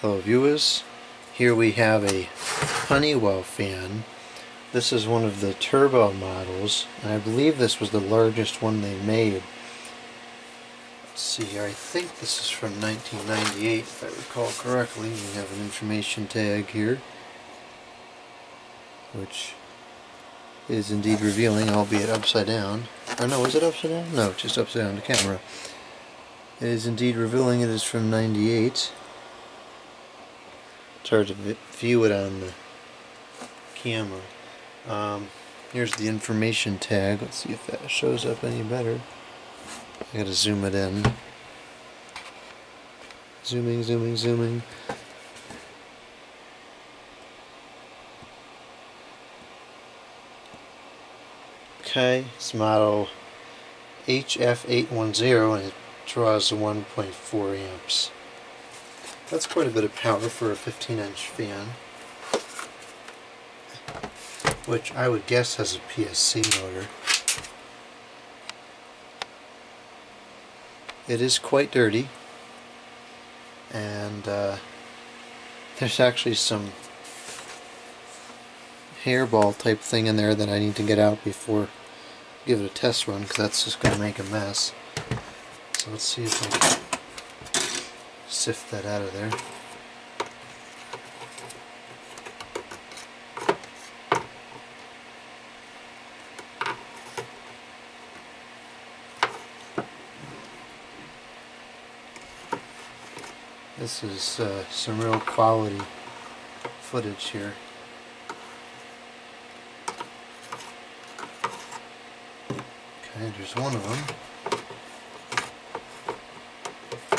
Hello viewers, here we have a Honeywell fan. This is one of the turbo models, and I believe this was the largest one they made. Let's see here, I think this is from 1998 if I recall correctly. We have an information tag here, which is indeed revealing, albeit upside down. Or no, is it upside down? No, just upside down to camera. It is indeed revealing it is from 98. It's hard to view it on the camera. Um, here's the information tag. Let's see if that shows up any better. I gotta zoom it in. Zooming, zooming, zooming. Okay, it's model HF810 and it draws 1.4 amps. That's quite a bit of power for a 15 inch fan. Which I would guess has a PSC motor. It is quite dirty. And uh, there's actually some hairball type thing in there that I need to get out before give it a test run because that's just going to make a mess. So let's see if I can sift that out of there. This is uh, some real quality footage here. Okay, there's one of them.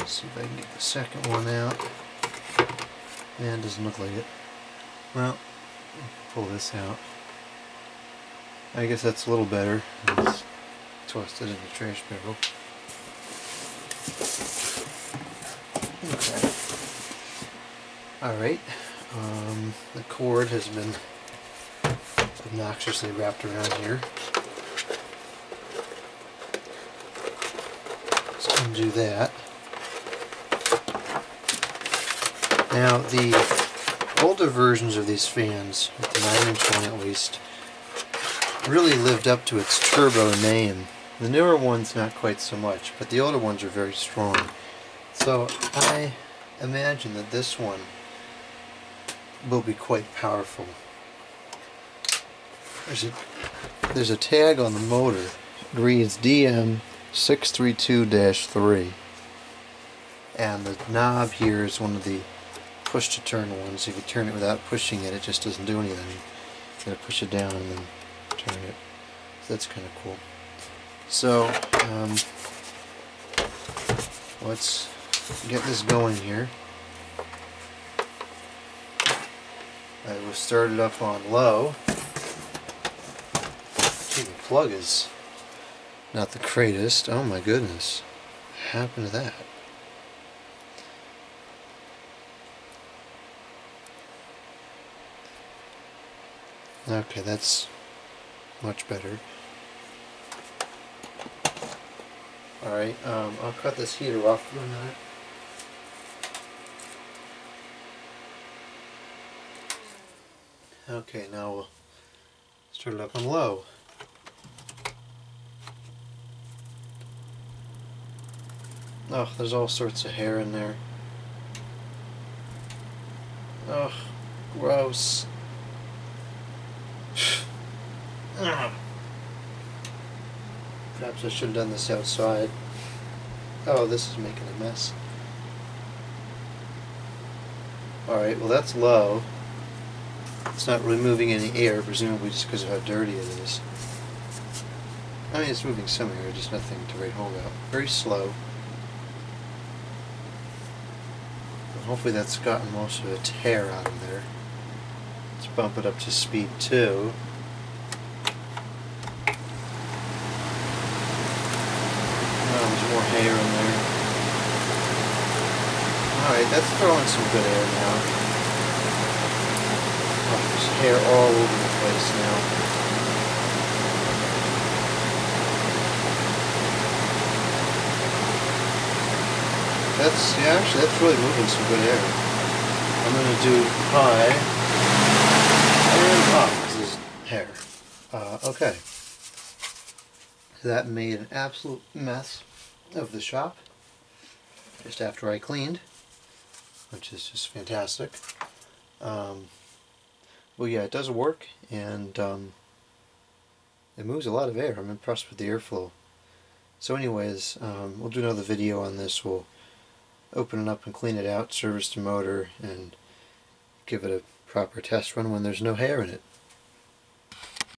Let's see if I can get the second one out. Yeah, it doesn't look like it. Well, pull this out. I guess that's a little better. Let's toss it in the trash barrel. Okay. Alright. Um, the cord has been obnoxiously wrapped around here. Let's undo that. Now the older versions of these fans, the 9 inch one at least, really lived up to its turbo name. The newer ones not quite so much, but the older ones are very strong. So I imagine that this one will be quite powerful. There's a, there's a tag on the motor. It reads DM632-3 and the knob here is one of the push to turn ones. If you turn it without pushing it, it just doesn't do anything. You gotta push it down and then turn it. So that's kind of cool. So, um, let's get this going here. I will start it up on low. Gee, the plug is not the greatest. Oh my goodness. What happened to that? Okay, that's much better. Alright, um, I'll cut this heater off for a minute. Okay, now we'll start it up on low. Oh, there's all sorts of hair in there. Oh, gross. Uh-huh. Perhaps I should have done this outside. Oh, this is making a mess. Alright, well that's low. It's not really moving any air, presumably just because of how dirty it is. I mean, it's moving some air, just nothing to rate hold out. Very slow. But hopefully that's gotten most of its hair out of there. Let's bump it up to speed 2. more hair in there. Alright, that's throwing some good air now. Oh, there's hair all over the place now. That's, yeah, actually, that's really moving some good air. I'm going to do high and off because there's hair. Uh, okay. That made an absolute mess of the shop just after I cleaned, which is just fantastic. Um, well, yeah, it does work, and um, it moves a lot of air. I'm impressed with the airflow. So anyways, um, we'll do another video on this. We'll open it up and clean it out, service the motor, and give it a proper test run when there's no hair in it.